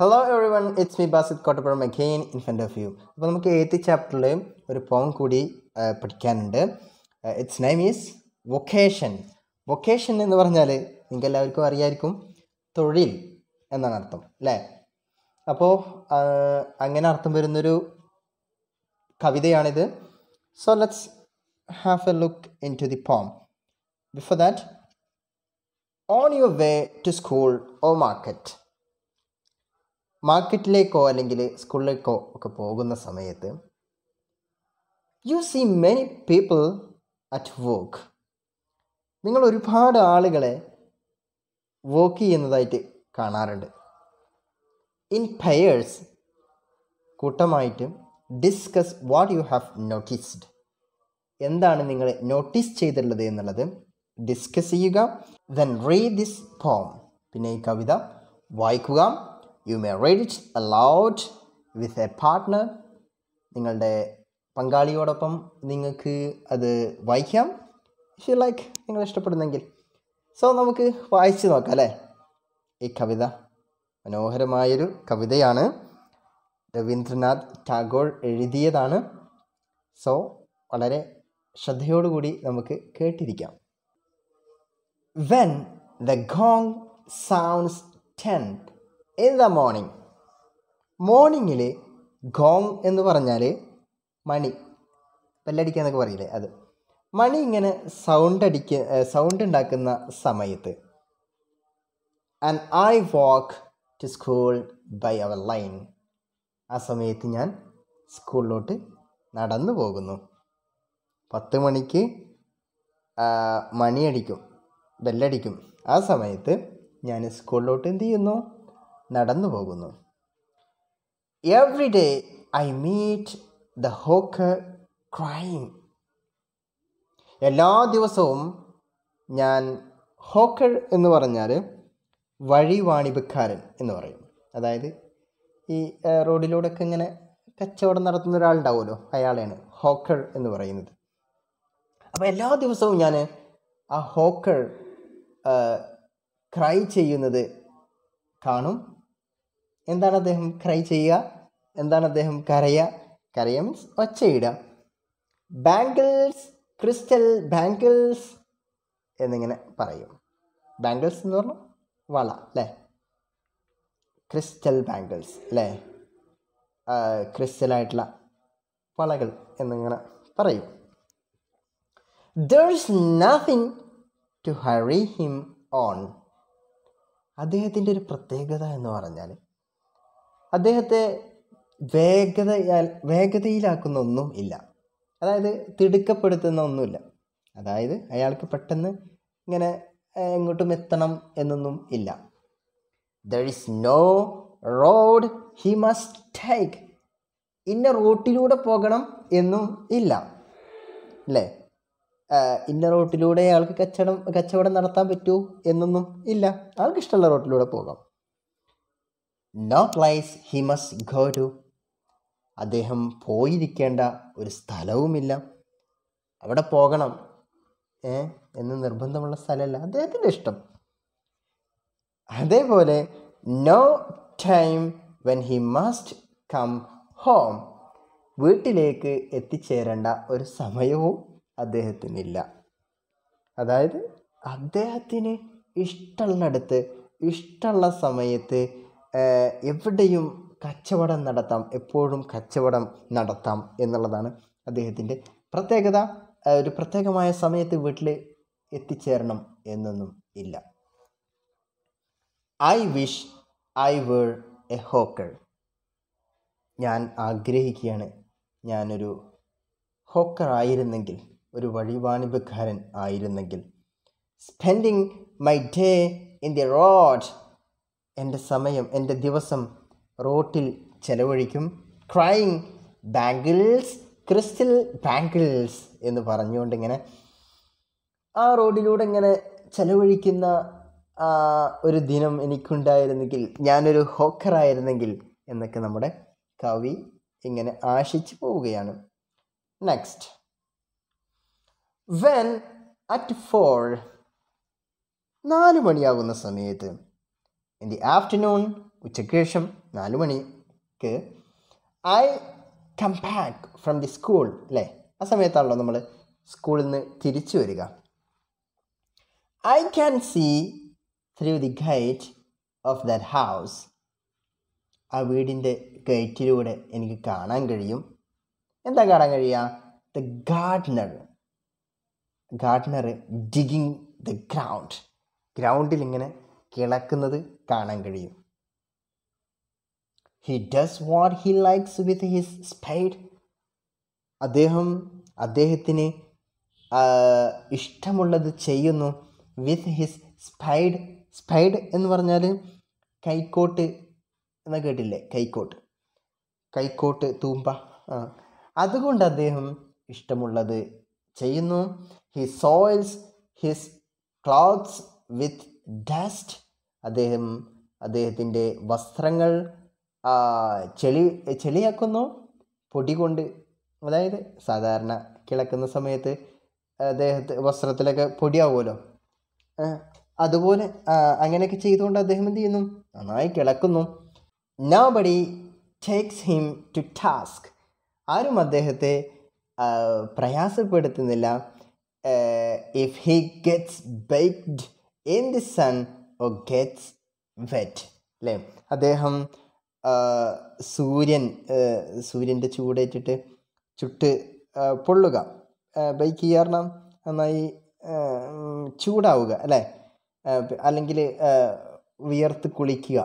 Hello everyone it's me Basith Kottappuram again in front of you അപ്പോൾ നമുക്ക് eighth ചാപ്റ്ററിൽ ഒരു പോം കൂടി പഠിക്കാനുണ്ട്. It's name is vocation vocation എന്ന് പറഞ്ഞാൽ നിങ്ങൾക്ക് എല്ലാവർക്കും അറിയായിരിക്കും തൊഴിൽ എന്നാണ് അർത്ഥം അല്ലേ? അപ്പോൾ അങ്ങനെ അർത്ഥം വരുന്നൊരു കവിതയാണിത്. So let's have a look into the poem before that on your way to school or market മാർക്കറ്റിലേക്കോ അല്ലെങ്കിൽ സ്കൂളിലേക്കോ ഒക്കെ പോകുന്ന സമയത്ത് you see many people at work നിങ്ങൾ ഒരുപാട് ആളുകളെ വർക്ക് ചെയ്യുന്നതായിട്ട് കാണാറുണ്ട്. ഇൻ പെയേഴ്സ് കൂട്ടമായിട്ട് discuss what you have noticed എന്താണ് നിങ്ങൾ നോട്ടീസ് ചെയ്തിട്ടുള്ളത് എന്നുള്ളത് ഡിസ്കസ് ചെയ്യുക ദെൻ റീ ദിസ് ഫോം പിന്നെ ഈ കവിത വായിക്കുക you may read it aloud with a partner. നിങ്ങളുടെ പങ്കാളിയോടൊപ്പം നിങ്ങൾക്ക് അത് വായിക്കാം. ഇഫ് യു ലൈക്ക് നിങ്ങൾ ഇഷ്ടപ്പെടുന്നെങ്കിൽ. സോ നമുക്ക് വായിച്ച് നോക്കാം അല്ലേ? ഈ കവിത മനോഹരമായൊരു കവിതയാണ്. രവീന്ദ്രനാഥ് ടാഗോർ എഴുതിയതാണ്. സോ വളരെ ശ്രദ്ധയോടുകൂടി നമുക്ക് കേട്ടിരിക്കാം. When the gong sounds ten in the morning മോർണിംഗിൽ ഗോങ് എന്ന് പറഞ്ഞാൽ മണി. ബെല്ലടിക്കുക എന്നൊക്കെ പറയില്ലേ അത്. മണി ഇങ്ങനെ സൗണ്ട് അടിക്ക സൗണ്ട് ഉണ്ടാക്കുന്ന സമയത്ത് and I walk to school by our lane ആ സമയത്ത് ഞാൻ സ്കൂളിലോട്ട് നടന്നു പോകുന്നു. പത്ത് മണിക്ക് മണിയടിക്കും ബെല്ലടിക്കും. ആ സമയത്ത് ഞാൻ സ്കൂളിലോട്ട് എന്ത് ചെയ്യുന്നു? നടന്നു പോകുന്നു. Every day I meet the hawker crying എല്ലാ ദിവസവും ഞാൻ ഹോക്കർ എന്ന് പറഞ്ഞാൽ വഴി വാണിഭക്കാരൻ എന്ന് പറയും. അതായത് ഈ റോഡിലൂടെയൊക്കെ ഇങ്ങനെ കച്ചവടം നടത്തുന്ന ഒരാളുണ്ടാവുമല്ലോ? അയാളെയാണ് ഹോക്കർ എന്ന് പറയുന്നത്. അപ്പോൾ എല്ലാ ദിവസവും ഞാൻ ആ ഹോക്കർ ക്രൈ ചെയ്യുന്നത് കാണും. എന്താണ് അദ്ദേഹം ക്രൈ ചെയ്യുക? എന്താണ് അദ്ദേഹം കരയുക കരയ മീൻസ് ഒച്ചയിടുക. ബാങ്കിൾസ് ക്രിസ്റ്റൽ ബാങ്കിൾസ് എന്നിങ്ങനെ പറയും. ബാങ്കിൾസ് എന്ന് പറഞ്ഞു വള അല്ലേ? ക്രിസ്റ്റൽ ബാങ്കിൾസ് അല്ലേ? ക്രിസ്റ്റലായിട്ടുള്ള വളകൾ എന്നിങ്ങനെ പറയും. There is nothing to hurry him on അദ്ദേഹത്തിന്റെ ഒരു പ്രത്യേകത എന്ന് പറഞ്ഞാൽ അദ്ദേഹത്തെ വേഗതയാൽ വേഗതയിലാക്കുന്ന ഒന്നും ഇല്ല. അതായത് തിടുക്കപ്പെടുത്തുന്ന ഒന്നുമില്ല. അതായത് അയാൾക്ക് പെട്ടെന്ന് ഇങ്ങനെ എങ്ങോട്ടും എത്തണം എന്നൊന്നും ഇല്ല. There is no road he must take ഇന്ന റൂട്ടിലൂടെ പോകണം എന്നും ഇല്ല. അല്ലേ? ഇന്ന റൂട്ടിലൂടെ അയാൾക്ക് കച്ചവടം കച്ചവടം നടത്താൻ പറ്റൂ എന്നൊന്നും ഇല്ല. ആൾക്ക് ഇഷ്ടമുള്ള റൂട്ടിലൂടെ പോകാം. No place he must go to അദ്ദേഹം പോയിരിക്കേണ്ട ഒരു സ്ഥലവുമില്ല. അവിടെ പോകണം ഏ എന്ന് നിർബന്ധമുള്ള സ്ഥലമല്ല. അദ്ദേഹത്തിന്റെ ഇഷ്ടം. അതേപോലെ no time when he must come home വീട്ടിലേക്ക് എത്തിച്ചേരേണ്ട ഒരു സമയവും അദ്ദേഹത്തിനില്ല. അതായത് അദ്ദേഹത്തിന് ഇഷ്ടമുള്ളിടത്ത് ഇഷ്ടമുള്ള സമയത്ത് എവിടെയും കച്ചവടം നടത്താം എപ്പോഴും കച്ചവടം നടത്താം എന്നുള്ളതാണ് അദ്ദേഹത്തിന്റെ പ്രത്യേകത. ഒരു പ്രത്യേകമായ സമയത്ത് വീട്ടിൽ എത്തിച്ചേരണം എന്നൊന്നും ഇല്ല. I wish I were a hawker. ഞാൻ ആഗ്രഹിക്കുകയാണ് ഞാനൊരു ഹോക്കർ ആയിരുന്നെങ്കിൽ ഒരു വഴിവാണിഭക്കാരൻ ആയിരുന്നെങ്കിൽ. Spending my day in the road എന്റെ സമയം എന്റെ ദിവസം റോട്ടിൽ ചെലവഴിക്കും. ക്രൈങ് ബാങ്കിൾസ് ക്രിസ്റ്റൽ ബാങ്കിൾസ് എന്ന് പറഞ്ഞുകൊണ്ട് ഇങ്ങനെ ആ റോഡിലൂടെ ഇങ്ങനെ ചെലവഴിക്കുന്ന ഒരു ദിനം എനിക്കുണ്ടായിരുന്നെങ്കിൽ ഞാനൊരു ഹോക്കറായിരുന്നെങ്കിൽ എന്നൊക്കെ നമ്മുടെ കവി ഇങ്ങനെ ആശിച്ചു പോവുകയാണ്. നെക്സ്റ്റ് വെൻ അറ്റ് ഫോർ നാല് മണിയാകുന്ന സമയത്ത് ഇൻ ദി ആഫ്റ്റർനൂൺ ഉച്ചയ്ക്ക് ശേഷം നാല് മണിക്ക് I come back from the school അല്ലേ ആ സമയത്താണല്ലോ നമ്മൾ സ്കൂളിൽ നിന്ന് തിരിച്ചു വരിക. I can see through the gate of that house ആ വീടിന്റെ ഗേറ്റിലൂടെ എനിക്ക് കാണാൻ കഴിയും. എന്താ കാണാൻ കഴിയുക? The gardener gardener digging the ground ഗ്രൗണ്ടിൽ ഇങ്ങനെ കിളക്കുന്നത് കാണാൻ കഴിയും. He does what he likes with his spade അദ്ദേഹം അദ്ദേഹത്തിന് ഇഷ്ടമുള്ളത് ചെയ്യുന്നു വിത്ത് ഹിസ് സ്പൈഡ് സ്പൈഡ് എന്ന് പറഞ്ഞാൽ കൈക്കോട്ട് എന്ന് കേട്ടില്ലേ? കൈക്കോട്ട്. കൈക്കോട്ട് തൂമ്പ ആ. അതുകൊണ്ട് അദ്ദേഹം ഇഷ്ടമുള്ളത് ചെയ്യുന്നു. He soils his clothes with dust അദ്ദേഹം അദ്ദേഹത്തിന്റെ വസ്ത്രങ്ങൾ ചെളി ചെളിയാക്കുന്നു. പൊടി കൊണ്ട് അതായത് സാധാരണ കിളക്കുന്ന സമയത്ത് അദ്ദേഹത്തെ വസ്ത്രത്തിലൊക്കെ പൊടിയാവുമല്ലോ. അതുപോലെ അങ്ങനെയൊക്കെ ചെയ്തുകൊണ്ട് അദ്ദേഹം എന്ത് ചെയ്യുന്നു? നന്നായി കിളക്കുന്നു. Nobody takes him to task ആരും അദ്ദേഹത്തെ പ്രയാസപ്പെടുത്തുന്നില്ല. If he gets baked in the sun gets wet അല്ലേ അദ്ദേഹം സൂര്യൻ സൂര്യന്റെ ചൂടേറ്റിട്ട് ചുട്ട് പൊള്ളുക. ബൈക്ക് ചെയ്യാറണം നന്നായി ചൂടാവുക അല്ലേ? അല്ലെങ്കിൽ വിയർത്ത് കുളിക്കുക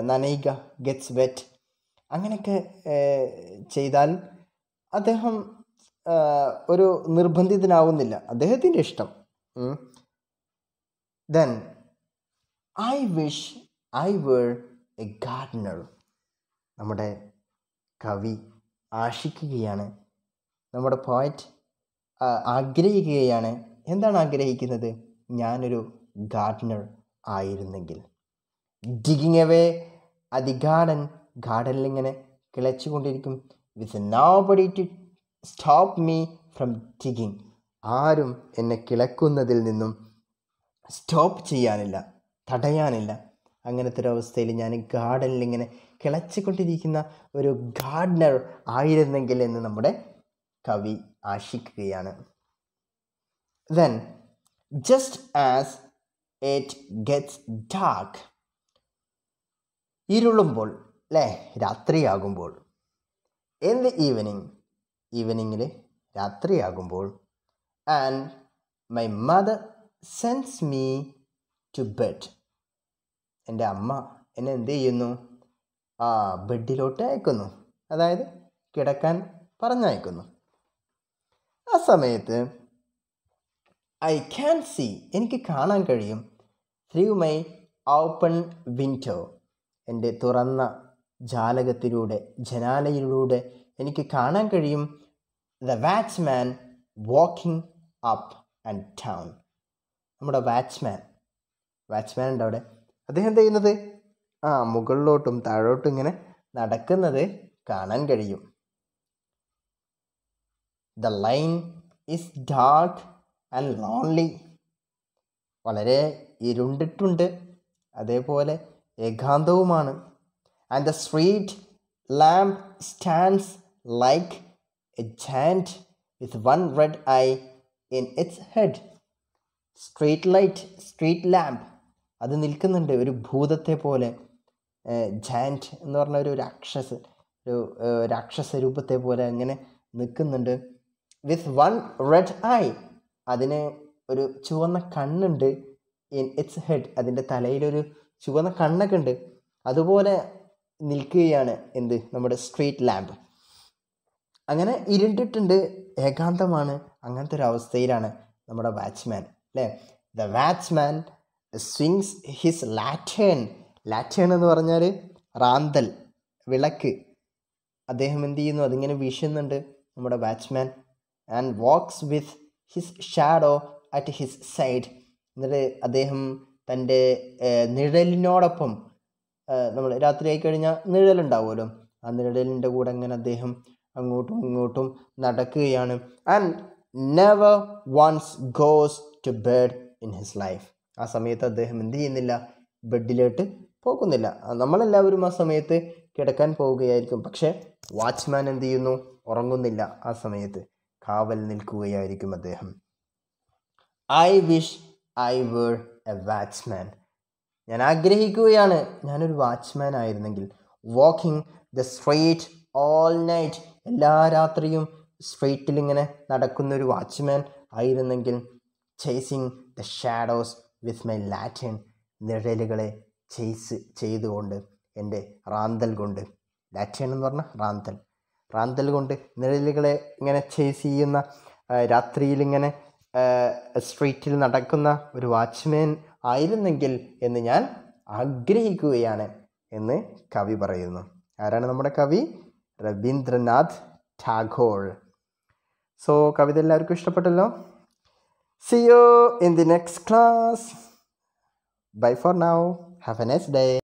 നനയുക ഗെറ്റ്സ് വെറ്റ് അങ്ങനെയൊക്കെ ചെയ്താൽ അദ്ദേഹം ഒരു നിർബന്ധിതനാവുന്നില്ല. അദ്ദേഹത്തിന്റെ ഇഷ്ടം. Then I wish I were a gardener നമ്മുടെ കവി ആശിക്കുകയാണ്. നമ്മുടെ പോയറ്റ് ആഗ്രഹിക്കുകയാണ്. എന്താണ് ആഗ്രഹിക്കുന്നത്? ഞാനൊരു ഗാർഡനർ ആയിരുന്നെങ്കിൽ. ഡിഗിങ് എവേ അതി ഗാർഡൻ ഗാർഡനിൽ ഇങ്ങനെ കിളച്ചുകൊണ്ടിരിക്കും. With nobody to stop me from digging ആരും എന്നെ കിളക്കുന്നതിൽ നിന്നും സ്റ്റോപ്പ് ചെയ്യാനില്ല. തടയാനില്ല. അങ്ങനത്തെ ഒരു അവസ്ഥയിൽ ഞാൻ ഗാർഡനിൽ ഇങ്ങനെ കിളച്ചുകൊണ്ടിരിക്കുന്ന ഒരു ഗാർഡനർ ആയിരുന്നെങ്കിൽ എന്ന് നമ്മുടെ കവി ആശിക്കുകയാണ്. Then just as it gets dark ഇരുളുമ്പോൾ അല്ലേ രാത്രിയാകുമ്പോൾ ഇൻ ദി ഈവനിങ് ഈവനിങ്ങിൽ രാത്രിയാകുമ്പോൾ and my mother sends me to bed എന്റെ അമ്മ എന്നെ എന്ത് ചെയ്യുന്നു? ആ ബെഡിലോട്ട് അയക്കുന്നു. അതായത് കിടക്കാൻ പറഞ്ഞയക്കുന്നു. ആ സമയത്ത് ഐ ക്യാൻ സി എനിക്ക് കാണാൻ കഴിയും. ത്രൂ മൈ ഓപ്പൺ വിൻഡോ എന്റെ തുറന്ന ജാലകത്തിലൂടെ ജനാലയിലൂടെ എനിക്ക് കാണാൻ കഴിയും the watchman walking up and down നമ്മുടെ വാച്ച്മാൻ വാച്ച്മാൻ ഉണ്ട് അവിടെ. അദ്ദേഹം എന്ത് ചെയ്യുന്നത്? ആ മുകളിലോട്ടും താഴോട്ടും ഇങ്ങനെ നടക്കുന്നത് കാണാൻ കഴിയും. The lane is dark and lonely വളരെ ഇരുണ്ടിട്ടുണ്ട്. അതേപോലെ ഏകാന്തവുമാണ്. And the street lamp stands like a giant with one red eye in its head street light street lamp അത് നിൽക്കുന്നുണ്ട്. ഒരു ഭൂതത്തെ പോലെ ജാന്റ് എന്ന് പറഞ്ഞ ഒരു രാക്ഷസ് ഒരു രാക്ഷസ രൂപത്തെ പോലെ അങ്ങനെ നിൽക്കുന്നുണ്ട്. വിത്ത് വൺ റെഡ് ഐ അതിന് ഒരു ചുവന്ന കണ്ണുണ്ട്. ഇൻ ഇറ്റ്സ് ഹെഡ് അതിന്റെ തലയിലൊരു ചുവന്ന കണ്ണൊക്കെ ഉണ്ട്. അതുപോലെ നിൽക്കുകയാണ് എന്ത്? നമ്മുടെ സ്ട്രീറ്റ് ലാമ്പ് അങ്ങനെ ഇരുണ്ടിട്ടുണ്ട്. ഏകാന്തമാണ്. അങ്ങനത്തെ ഒരു അവസ്ഥയിലാണ് നമ്മുടെ വാച്ച്മാൻ അല്ലേ? The watchman swings his lantern. Lantern എന്ന് പറഞ്ഞാൽ റാന്തൽ വിളക്ക്. അദ്ദേഹം എന്ത് ചെയ്യുന്നു? അതിങ്ങനെ വീശുന്നുണ്ട് നമ്മുടെ batsman and walks with his shadow at his side എന്നിട്ട് അദ്ദേഹം തന്റെ നിഴലിനോടൊപ്പം നമ്മൾ രാത്രി ആയി കഴിഞ്ഞാൽ നിഴലുണ്ടാവുമല്ലോ. ആ നിഴലിന്റെ കൂടെ അങ്ങനെ അദ്ദേഹം അങ്ങോട്ടും ഇങ്ങോട്ടും നടക്കുകയാണ്. And never once goes to bed in his life ആ സമയത്ത് അദ്ദേഹം എന്ത് ചെയ്യുന്നില്ല? ബെഡിലോട്ട് പോകുന്നില്ല. നമ്മളെല്ലാവരും ആ സമയത്ത് കിടക്കാൻ പോവുകയായിരിക്കും. പക്ഷേ വാച്ച്മാൻ എന്ത് ചെയ്യുന്നു? ഉറങ്ങുന്നില്ല ആ സമയത്ത്. കാവൽ നിൽക്കുകയായിരിക്കും അദ്ദേഹം. I wish I were a watchman ഞാൻ ആഗ്രഹിക്കുകയാണ്. ഞാനൊരു വാച്ച്മാൻ ആയിരുന്നെങ്കിൽ. Walking the street all night എല്ലാ രാത്രിയും സ്ട്രീറ്റിൽ ഇങ്ങനെ നടക്കുന്ന ഒരു വാച്ച്മാൻ ആയിരുന്നെങ്കിൽ. Chasing the shadows with my lantern നിഴലുകളെ chase ചെയ്തുകൊണ്ട് എന്റെ റാന്തൽ കൊണ്ട്. ലാറ്റിൻ എന്ന് പറഞ്ഞാൽ റാന്തൽ. റാന്തൽ കൊണ്ട് നിഴലുകളെ ഇങ്ങനെ ചേസ് ചെയ്യുന്ന രാത്രിയിൽ ഇങ്ങനെ സ്ട്രീറ്റിൽ നടക്കുന്ന ഒരു വാച്ച്മാൻ ആയിരുന്നെങ്കിൽ എന്ന് ഞാൻ ആഗ്രഹിക്കുകയാണ് എന്ന് കവി പറയുന്നു. ആരാണ് നമ്മുടെ കവി? രവീന്ദ്രനാഥ് ടാഗോൾ സോ കവിത എല്ലാവർക്കും ഇഷ്ടപ്പെട്ടല്ലോ? See you in the next class. Bye for now. Have a nice day.